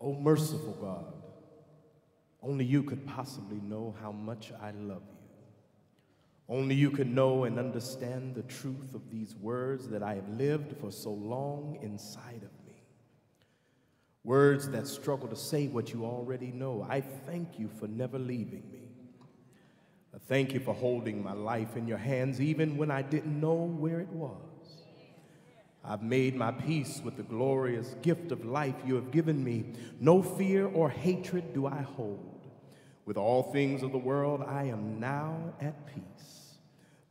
O merciful God, only you could possibly know how much I love you. Only you could know and understand the truth of these words that I have lived for so long inside of me. Words that struggle to say what you already know. I thank you for never leaving me. I thank you for holding my life in your hands even when I didn't know where it was. I've made my peace with the glorious gift of life you have given me. No fear or hatred do I hold. With all things of the world, I am now at peace.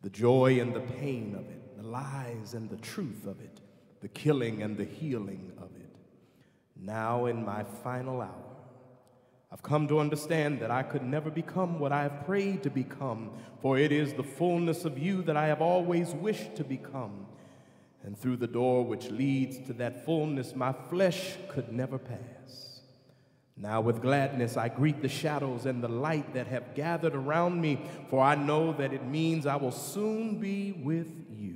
The joy and the pain of it, the lies and the truth of it, the killing and the healing of it. Now, in my final hour, I've come to understand that I could never become what I have prayed to become, for it is the fullness of you that I have always wished to become and through the door which leads to that fullness my flesh could never pass. Now, with gladness, I greet the shadows and the light that have gathered around me, for I know that it means I will soon be with you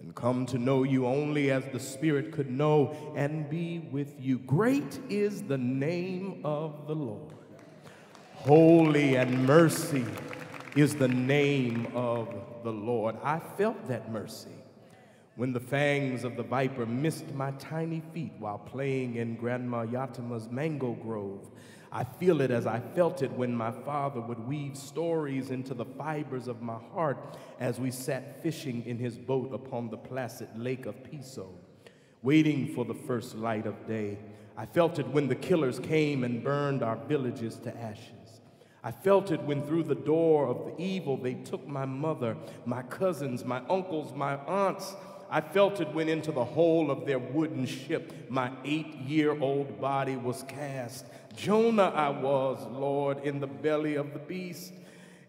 and come to know you only as the Spirit could know and be with you. Great is the name of the Lord. Holy and mercy is the name of the Lord. I felt that mercy when the fangs of the viper missed my tiny feet while playing in Grandma Yatima's mango grove. I feel it as I felt it when my father would weave stories into the fibers of my heart as we sat fishing in his boat upon the placid lake of Piso, waiting for the first light of day. I felt it when the killers came and burned our villages to ashes. I felt it when through the door of the evil they took my mother, my cousins, my uncles, my aunts, I felt it went into the hole of their wooden ship. My eight year old body was cast. Jonah I was, Lord, in the belly of the beast.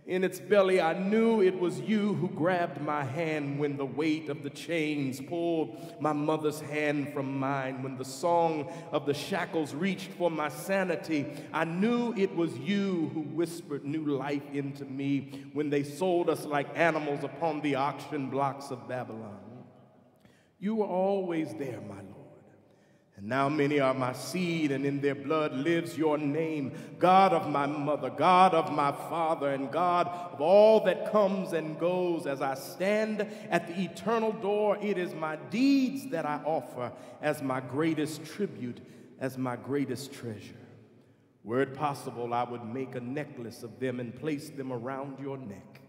In its belly, I knew it was you who grabbed my hand when the weight of the chains pulled my mother's hand from mine. When the song of the shackles reached for my sanity, I knew it was you who whispered new life into me when they sold us like animals upon the auction blocks of Babylon. You were always there, my Lord. And now many are my seed, and in their blood lives your name, God of my mother, God of my father, and God of all that comes and goes. As I stand at the eternal door, it is my deeds that I offer as my greatest tribute, as my greatest treasure. Were it possible, I would make a necklace of them and place them around your neck.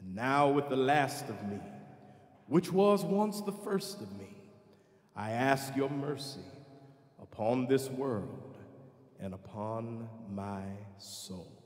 And now, with the last of me, which was once the first of me. I ask your mercy upon this world and upon my soul.